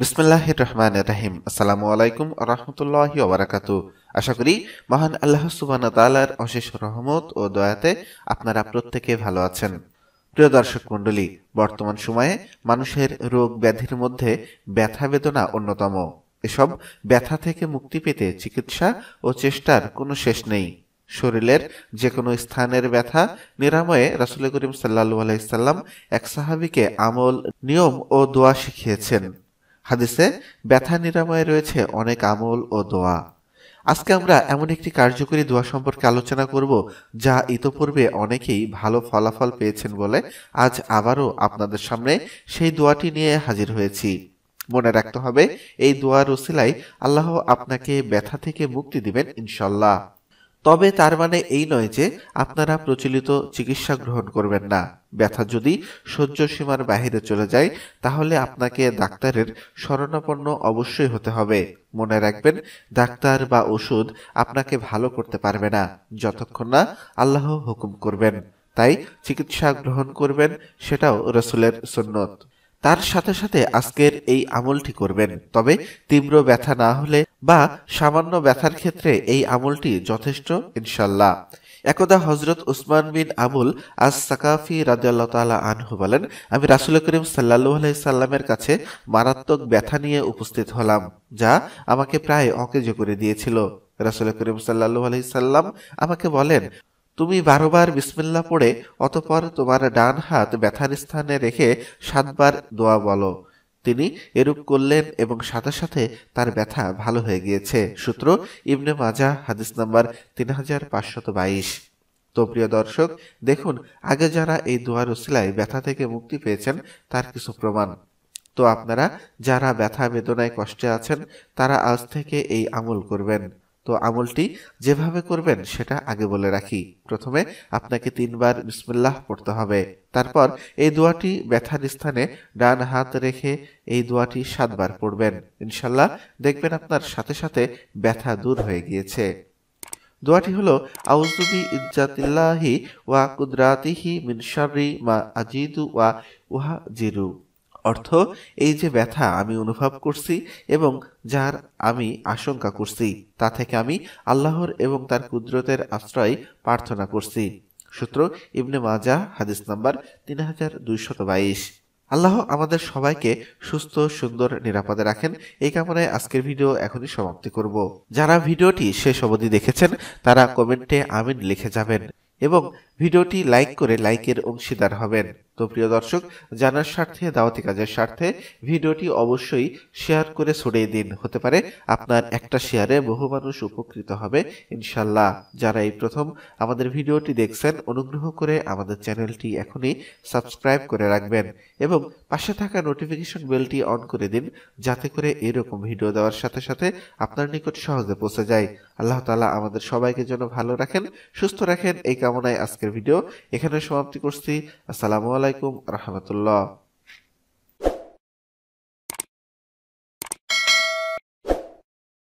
বিসমুল্লাহ রহমান রাহিম আসসালামু আলাইকুম রহমতুল্লাহ ওবরাকাতু আশা করি মহান আল্লাহ সুবান তালার অশেষ রহমত ও দয়াতে আপনারা প্রত্যেকে ভালো আছেন। প্রিয় দর্শক মণ্ডলী, বর্তমান সময়ে মানুষের রোগ ব্যাধির মধ্যে ব্যথা বেদনা অন্যতম। এসব ব্যথা থেকে মুক্তি পেতে চিকিৎসা ও চেষ্টার কোনো শেষ নেই। শরীরের যে কোনো স্থানের ব্যথা নিরাময়ে রাসুল করিম সাল্লাহু আলাইসাল্লাম এক সাহাবিকে আমল, নিয়ম ও দোয়া শিখিয়েছেন। হাদিসে ব্যথা নিরাময়ে রয়েছে অনেক আমল ও দোয়া। আজকে আমরা এমন একটি কার্যকরী দোয়া সম্পর্কে আলোচনা করব, যা ইতোপূর্বে অনেকেই ভালো ফলাফল পেয়েছেন বলে আজ আবারও আপনাদের সামনে সেই দোয়াটি নিয়ে হাজির হয়েছি। মনে রাখতে হবে, এই দোয়ার ওসিলাই আল্লাহ আপনাকে ব্যথা থেকে মুক্তি দিবেন, ইনশাল্লাহ। তবে তার মানে এই নয় যে আপনারা প্রচলিত চিকিৎসা গ্রহণ করবেন না। ব্যথা যদি সহ্য সীমার বাহিরে চলে যায়, তাহলে আপনাকে ডাক্তারের শরণাপন্ন অবশ্যই হতে হবে। মনে রাখবেন, ডাক্তার বা ওষুধ আপনাকে ভালো করতে পারবে না। যতক্ষণ না আল্লাহ হুকুম করবেন। তাই চিকিৎসা গ্রহণ করবেন, সেটাও রসুলের সুন্নত। তার সাথে সাথে আজকের এই আমলটি করবেন। তবে তীব্র ব্যথা না হলে বা সামান্য ব্যথার ক্ষেত্রে এই আমলটি যথেষ্ট, ইনশাল্লাহ। একদা হজরত উসমান বিন আবুল আজ সাকাফি রাজিয়াল্লাহ তালা আনহু বলেন, আমি রাসুল করিম সাল্লাহু সাল্লামের কাছে মারাত্মক ব্যথা নিয়ে উপস্থিত হলাম, যা আমাকে প্রায় অকেজ করে দিয়েছিল। রাসুল করিম সাল্লাহু সাল্লাম আমাকে বলেন, তুমি বারোবার বিসমিল্লা পড়ে, অতপর তোমার ডান হাত ব্যথার স্থানে রেখে সাতবার দোয়া বলো। তিনি এরূপ করলেন এবং সাথে সাথে তার ব্যথা ভালো হয়ে গিয়েছে। সূত্র, ইবনে মাজা হাদিস নাম্বার তিন হাজার পাঁচশত বাইশ। তো প্রিয় দর্শক, দেখুন, আগে যারা এই দোয়ার ওসিলায় ব্যথা থেকে মুক্তি পেয়েছেন, তার কিছু প্রমাণ। তো আপনারা, যারা ব্যথা বেদনায় কষ্টে আছেন, তারা আজ থেকে এই আমল করবেন। তো আমলটি যেভাবে করবেন সেটা আগে বলে রাখি। প্রথমে আপনাকে তিনবার বিসমুল্লাহ পড়তে হবে। তারপর এই দোয়াটি ব্যথার স্থানে ডান হাত রেখে এই দোয়াটি সাতবার পড়বেন। ইনশাল্লাহ দেখবেন আপনার সাথে সাথে ব্যথা দূর হয়ে গিয়েছে। দোয়াটি হলো আউজুবি ইজ্জাতিল্লাহি ওয়া কুদরাতিহি মিন শাররি মা আজিদু ওয়া উহা জিরু অর্থ এই যে ব্যথা আমি অনুভব করছি এবং যার আমি আশঙ্কা করছি, তা থেকে আমি আল্লাহর এবং তার কুদরতের আশ্রয় প্রার্থনা করছি। সূত্র ইবনে মাজা হাদিস নাম্বার তিন হাজার দুইশত বাইশ। আল্লাহ আমাদের সবাইকে সুস্থ, সুন্দর, নিরাপদে রাখেন। এই কামনায় আজকের ভিডিও এখনই সমাপ্তি করব। যারা ভিডিওটি শেষ অবধি দেখেছেন, তারা কমেন্টে আমিন লিখে যাবেন এবং ভিডিওটি লাইক করে লাইকের অংশীদার হবেন। তো প্রিয় দর্শক, জানার স্বার্থে, দাওয়াতি কাজের স্বার্থে ভিডিওটি অবশ্যই শেয়ার করে ছড়িয়ে দিন। হতে পারে আপনার একটা শেয়ারে বহু মানুষ উপকৃত হবে। ইনশাল্লাহ যারা এই প্রথম আমাদের ভিডিওটি দেখছেন, অনুগ্রহ করে আমাদের চ্যানেলটি এখনই সাবস্ক্রাইব করে রাখবেন এবং পাশে থাকা নোটিফিকেশন বেলটি অন করে দিন, যাতে করে এরকম ভিডিও দেওয়ার সাথে সাথে আপনার নিকট সহজে পৌঁছে যায়। আল্লাহ তালা আমাদের সবাইকে যেন ভালো রাখেন, সুস্থ রাখেন। এই কামনায় আজকের ভিডিও এখানে সমাপ্তি করছি। আসসালামু আলাইকুম রহমতুল্লাহ।